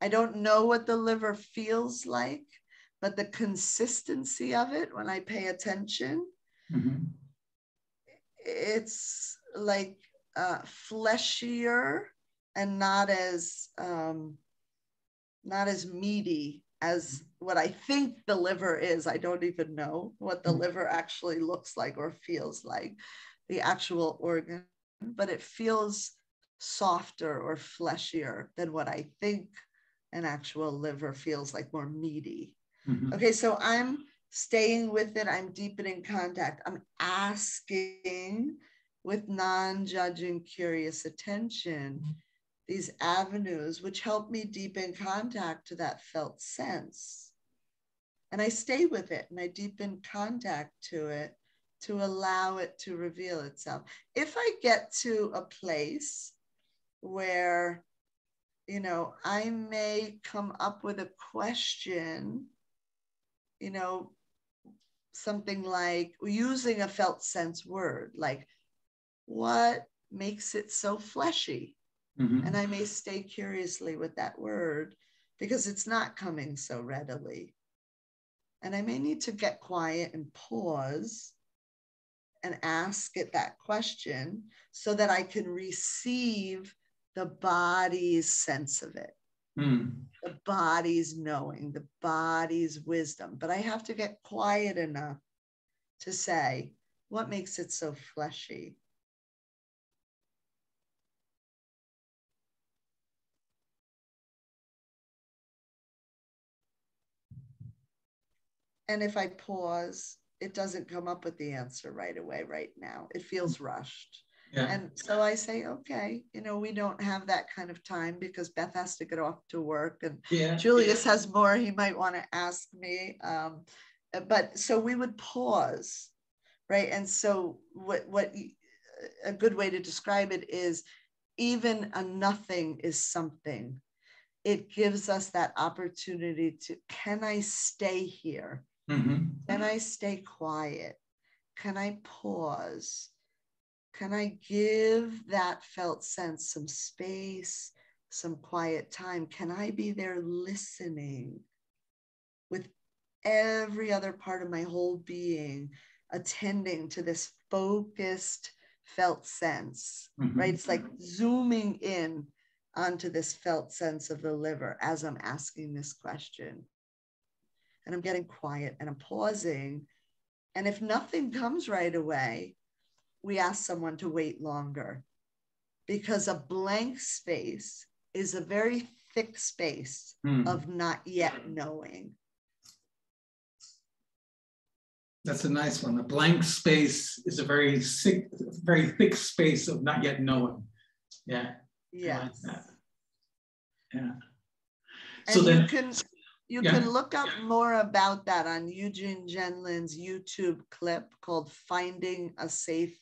i don't know what the liver feels like but the consistency of it when i pay attention mm-hmm. it's like uh, fleshier and not as um, not as meaty as what I think the liver is. I don't even know what the mm. liver actually looks like or feels like, the actual organ, but it feels softer or fleshier than what I think an actual liver feels like, more meaty. Mm-hmm. Okay, so I'm staying with it, I'm deepening contact, I'm asking with non judging, curious attention. Mm-hmm these avenues which help me deepen contact to that felt sense. And I stay with it and I deepen contact to it to allow it to reveal itself. If I get to a place where, you know, I may come up with a question, you know, something like using a felt sense word, like, what makes it so fleshy? Mm-hmm. And I may stay curiously with that word because it's not coming so readily. And I may need to get quiet and pause and ask it that question so that I can receive the body's sense of it, mm. the body's knowing, the body's wisdom. But I have to get quiet enough to say, what makes it so fleshy? And if I pause, it doesn't come up with the answer right away, right now. It feels rushed. Yeah. And so I say, okay, you know, we don't have that kind of time because Beth has to get off to work and yeah. Julius has more he might want to ask me. Um, but so we would pause, right? And so what what a good way to describe it is even a nothing is something. It gives us that opportunity to can I stay here? Mm-hmm. Can I stay quiet? Can I pause? Can I give that felt sense some space, some quiet time? Can I be there listening with every other part of my whole being, attending to this focused felt sense, mm-hmm. right? It's like zooming in onto this felt sense of the liver as I'm asking this question and I'm getting quiet and I'm pausing. And if nothing comes right away, we ask someone to wait longer because a blank space is a very thick space hmm. of not yet knowing. That's a nice one. A blank space is a very thick, very thick space of not yet knowing. Yeah. Yeah. Like yeah. And so then, you can you yeah. can look up more about that on Eugene Gendlin's YouTube clip called Finding a Safe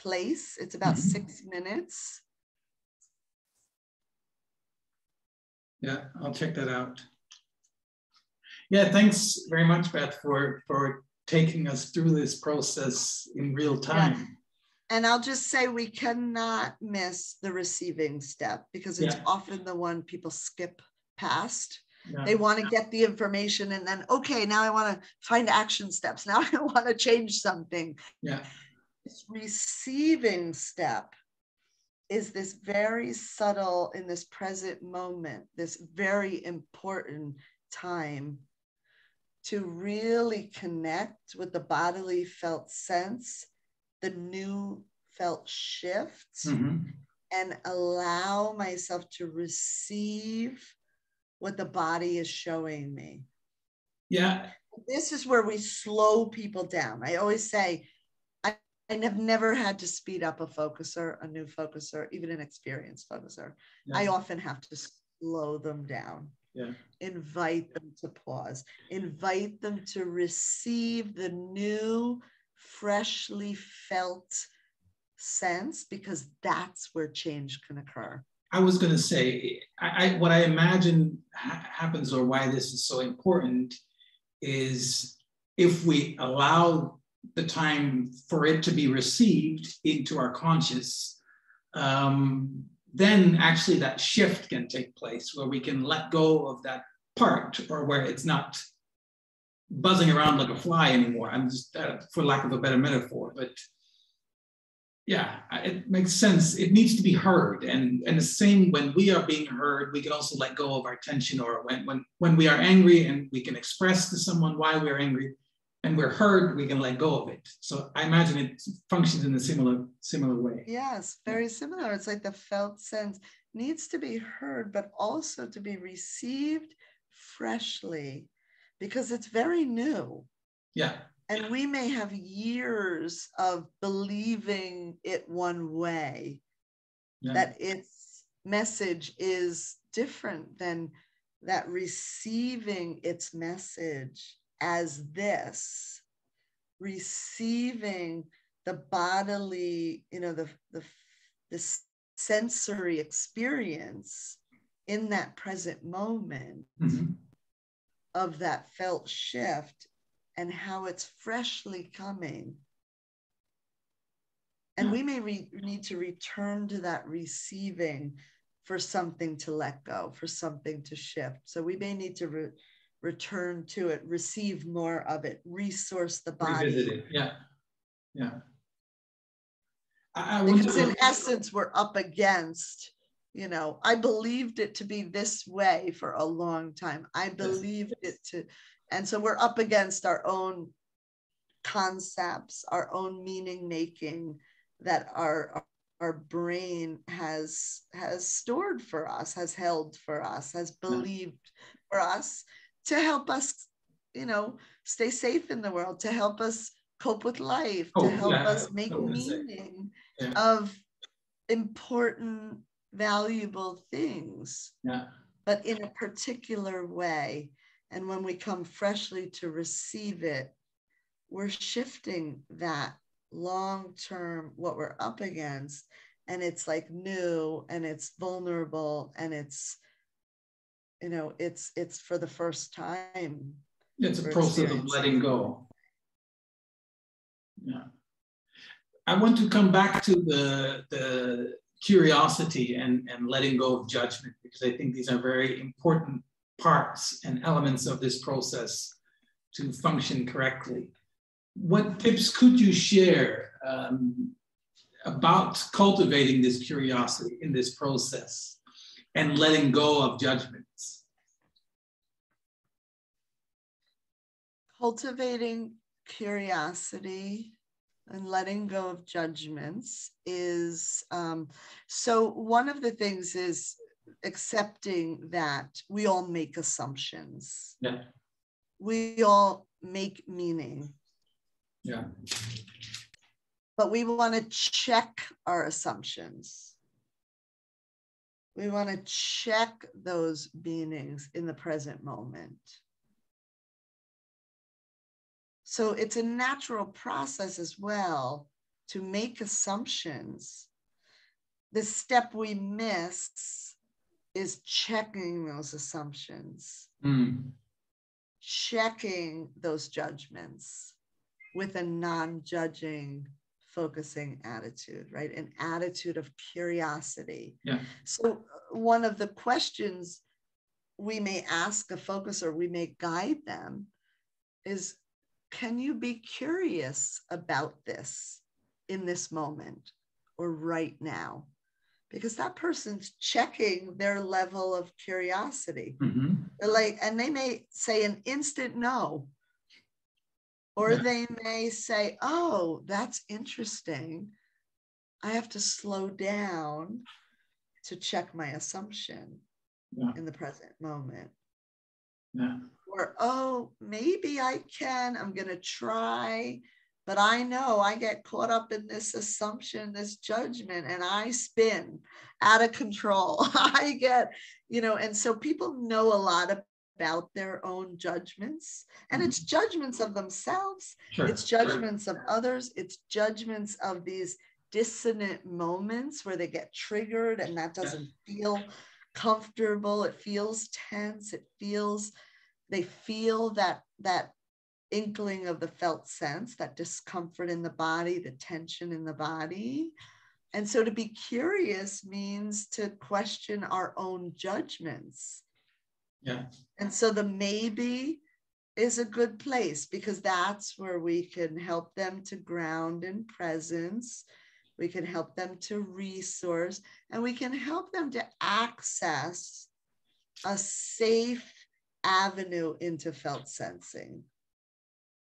Place. It's about mm-hmm. six minutes. Yeah, I'll check that out. Yeah, thanks very much, Beth, for, for taking us through this process in real time. Yeah. And I'll just say we cannot miss the receiving step because it's yeah. often the one people skip past yeah. They want to get the information and then, okay, now I want to find action steps. Now I want to change something. Yeah. This receiving step is this very subtle in this present moment, this very important time to really connect with the bodily felt sense, the new felt shift, mm-hmm. and allow myself to receive what the body is showing me. Yeah. This is where we slow people down. I always say, I, I have never had to speed up a focuser, a new focuser, even an experienced focuser. Yeah. I often have to slow them down. Yeah. Invite them to pause, invite them to receive the new, freshly felt sense because that's where change can occur. I was going to say, I, I, what I imagine ha- happens or why this is so important is if we allow the time for it to be received into our conscious, um, then actually that shift can take place where we can let go of that part or where it's not buzzing around like a fly anymore. I'm just, uh, for lack of a better metaphor, but yeah, it makes sense. It needs to be heard, and and the same when we are being heard, we can also let go of our tension, or when when when we are angry and we can express to someone why we're angry, and we're heard, we can let go of it. So I imagine it functions in a similar similar way. Yes, very similar. It's like the felt sense needs to be heard, but also to be received freshly, because it's very new. Yeah. And we may have years of believing it one way, yeah. that its message is different than that receiving its message as this, receiving the bodily, you know, the, the, the sensory experience in that present moment mm-hmm. of that felt shift and how it's freshly coming. And hmm. we may re- need to return to that receiving for something to let go, for something to shift. So we may need to re- return to it, receive more of it, resource the body. Revisit it. Yeah. Yeah. I, I because in essence, we're up against, you know, I believed it to be this way for a long time. I believed yes. it to and so we're up against our own concepts, our own meaning making that our our brain has has stored for us, has held for us, has believed for us to help us, you know, stay safe in the world, to help us cope with life, oh, to help yeah, us make meaning yeah. of important, valuable things. Yeah. But in a particular way. And when we come freshly to receive it, we're shifting that long term, what we're up against. And it's like new and it's vulnerable and it's, you know, it's it's for the first time. It's a process of letting go. Yeah. I want to come back to the the curiosity and, and letting go of judgment because I think these are very important parts and elements of this process to function correctly. What tips could you share um, about cultivating this curiosity in this process and letting go of judgments? Cultivating curiosity and letting go of judgments is um, so one of the things is accepting that we all make assumptions. Yeah. We all make meaning. Yeah. But we want to check our assumptions. We want to check those meanings in the present moment. So it's a natural process as well to make assumptions. The step we miss is checking those assumptions, mm. checking those judgments with a non judging, focusing attitude, right? An attitude of curiosity. Yeah. So, uh, one of the questions we may ask a focuser, we may guide them, is can you be curious about this in this moment or right now? Because that person's checking their level of curiosity. Mm-hmm. They're like, and they may say an instant no, or yeah. they may say, "Oh, that's interesting. I have to slow down to check my assumption yeah. in the present moment." Yeah. Or, oh, maybe I can. I'm going to try but I know I get caught up in this assumption, this judgment, and I spin out of control. I get, you know, and so people know a lot about their own judgments, and mm-hmm. it's judgments of themselves, sure. it's judgments sure. of others, it's judgments of these dissonant moments where they get triggered and that doesn't feel comfortable. It feels tense. It feels, they feel that that inkling of the felt sense, that discomfort in the body, the tension in the body. And so to be curious means to question our own judgments. Yeah. And so the maybe is a good place because that's where we can help them to ground in presence. We can help them to resource and we can help them to access a safe avenue into felt sensing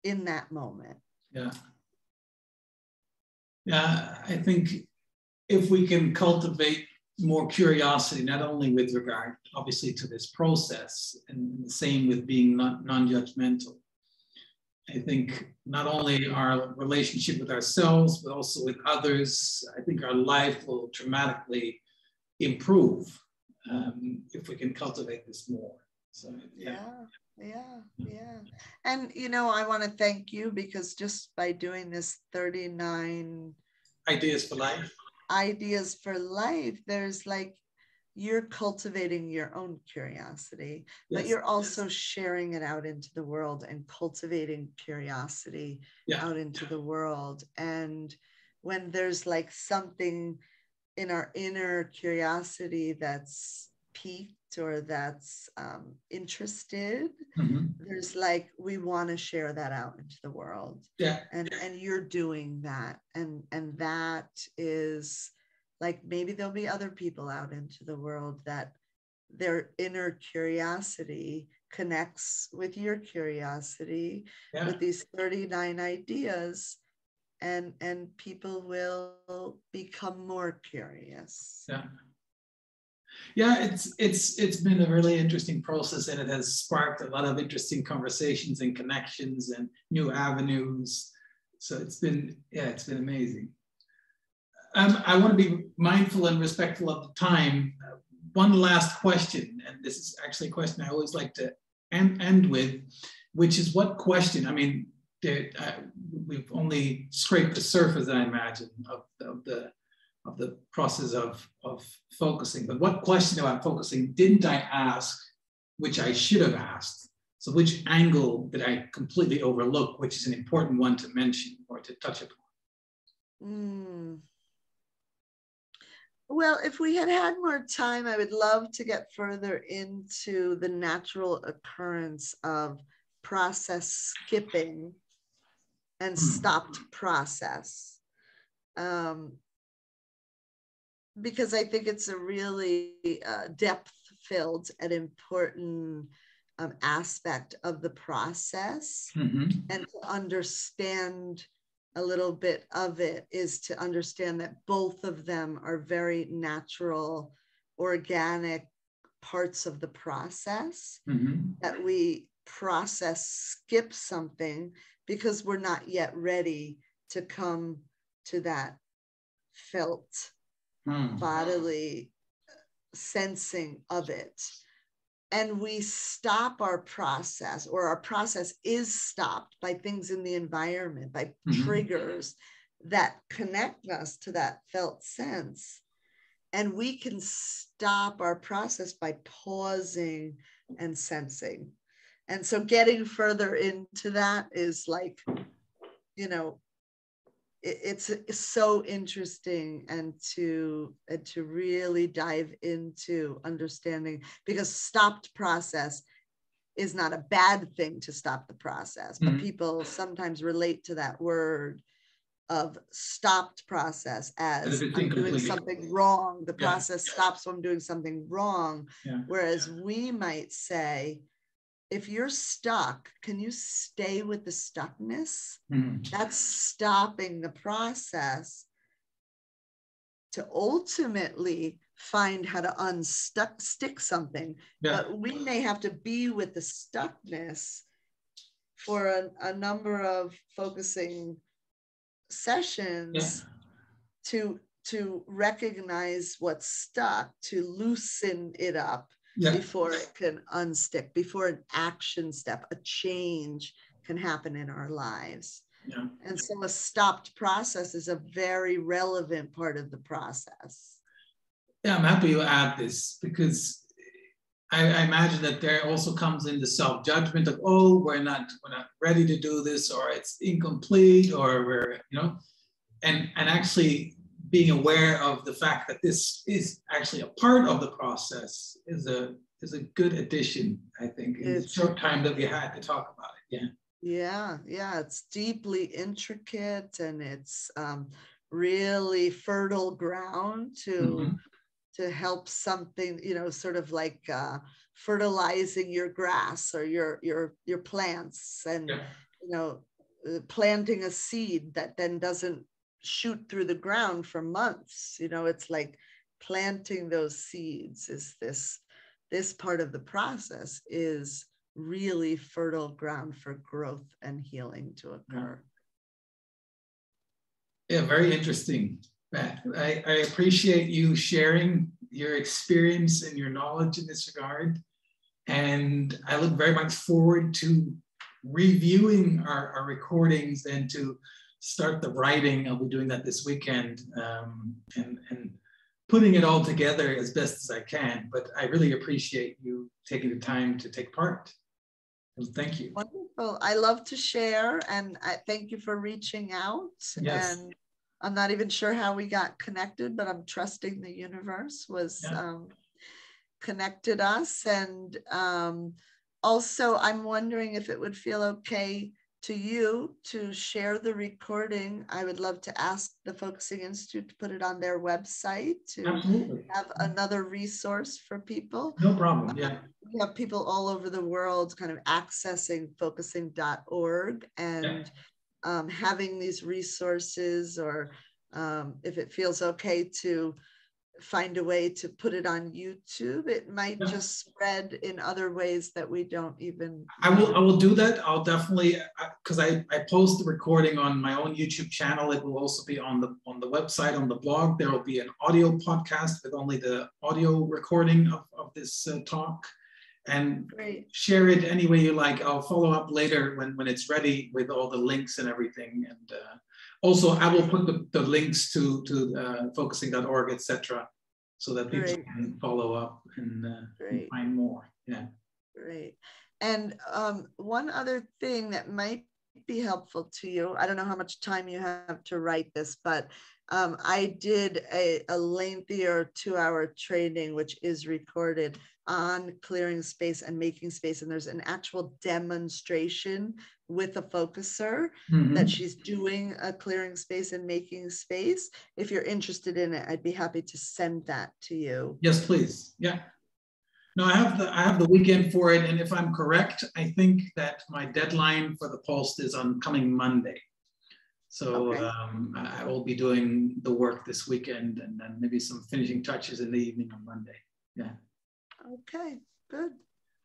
in that moment. Yeah. Yeah, I think if we can cultivate more curiosity, not only with regard, obviously, to this process, and the same with being non judgmental. I think not only our relationship with ourselves, but also with others, I think our life will dramatically improve um, if we can cultivate this more. So, yeah. yeah. Yeah, yeah. And you know, I want to thank you because just by doing this 39 ideas for life, ideas for life, there's like you're cultivating your own curiosity, yes, but you're also yes. sharing it out into the world and cultivating curiosity yeah. out into the world. And when there's like something in our inner curiosity that's piqued or that's um, interested mm-hmm. there's like we want to share that out into the world. Yeah. And and you're doing that. And and that is like maybe there'll be other people out into the world that their inner curiosity connects with your curiosity yeah. with these 39 ideas and and people will become more curious. Yeah yeah, it's it's it's been a really interesting process, and it has sparked a lot of interesting conversations and connections and new avenues. So it's been yeah, it's been amazing. Um, I want to be mindful and respectful of the time. Uh, one last question, and this is actually a question I always like to end, end with, which is what question? I mean, there, uh, we've only scraped the surface, I imagine, of, of the of the process of, of focusing. But what question about focusing didn't I ask, which I should have asked? So which angle did I completely overlook, which is an important one to mention or to touch upon? Mm. Well, if we had had more time, I would love to get further into the natural occurrence of process skipping and hmm. stopped process. Um, because I think it's a really uh, depth filled and important um, aspect of the process. Mm-hmm. And to understand a little bit of it is to understand that both of them are very natural, organic parts of the process, mm-hmm. that we process skip something because we're not yet ready to come to that felt mm. bodily sensing of it. And we stop our process, or our process is stopped by things in the environment, by mm-hmm. triggers that connect us to that felt sense. And we can stop our process by pausing and sensing. And so getting further into that is like, you know, it's, it's so interesting and to and to really dive into understanding because stopped process is not a bad thing to stop the process but mm-hmm. people sometimes relate to that word of stopped process as I'm doing something wrong the process yeah. stops from doing something wrong yeah. whereas we might say if you're stuck, can you stay with the stuckness? Mm. That's stopping the process to ultimately find how to unstuck stick something. Yeah. But we may have to be with the stuckness for a, a number of focusing sessions yeah. to to recognize what's stuck, to loosen it up, yeah. before it can unstick, before an action step, a change can happen in our lives. Yeah. And so a stopped process is a very relevant part of the process. Yeah, I'm happy you add this because I, I, imagine that there also comes in the self-judgment of, oh, we're not, we're not ready to do this, or it's incomplete, or we're, you know, and and actually being aware of the fact that this is actually a part of the process is a is a good addition, I think, in it's, the short time that we had to talk about it. Yeah. Yeah, yeah, it's deeply intricate and it's um, really fertile ground to mm-hmm to help something, you know, sort of like uh, fertilizing your grass or your your your plants, and yeah. you know, uh, planting a seed that then doesn't shoot through the ground for months. You know, it's like planting those seeds is this this part of the process is really fertile ground for growth and healing to mm-hmm. occur. Yeah, very interesting. Matt. I, I appreciate you sharing your experience and your knowledge in this regard. And I look very much forward to reviewing our, our recordings and to start the writing. I'll be doing that this weekend um, and, and putting it all together as best as I can. But I really appreciate you taking the time to take part. thank you. Wonderful. I love to share and I thank you for reaching out. Yes. And I'm not even sure how we got connected, but I'm trusting the universe was yeah. um, connected us. And um, also, I'm wondering if it would feel okay to you to share the recording. I would love to ask the Focusing Institute to put it on their website to Absolutely. have another resource for people. No problem. Yeah. We have people all over the world kind of accessing focusing.org and yeah um, having these resources or um, if it feels okay to find a way to put it on YouTube, it might yeah. just spread in other ways that we don't even. I will. I will do that. I'll definitely because I, I post the recording on my own YouTube channel. It will also be on the on the website on the blog. There will be an audio podcast with only the audio recording of, of this uh, talk and Great. share it any way you like. I'll follow up later when, when it's ready with all the links and everything. And uh, also I will put the, the links to, to uh, focusing.org, etc. so that people Great. can follow up and, uh, and, find more. Yeah. Great. And um, one other thing that might be helpful to you, I don't know how much time you have to write this, but um, I did a, a lengthier two hour training, which is recorded on clearing space and making space. And there's an actual demonstration with a focuser mm-hmm. that she's doing a clearing space and making space. If you're interested in it, I'd be happy to send that to you. Yes, please. Yeah. No, I have the I have the weekend for it, and if I'm correct, I think that my deadline for the post is on coming Monday. So okay. um, I will be doing the work this weekend, and then maybe some finishing touches in the evening on Monday. Yeah. Okay, good.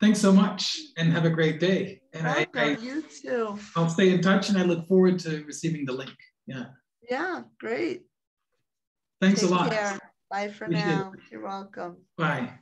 Thanks so much and have a great day. And Welcome, I, I, you too. I'll stay in touch and I look forward to receiving the link. Yeah. Yeah, great. Thanks Take a lot. Care. Bye for now. You're welcome. Bye.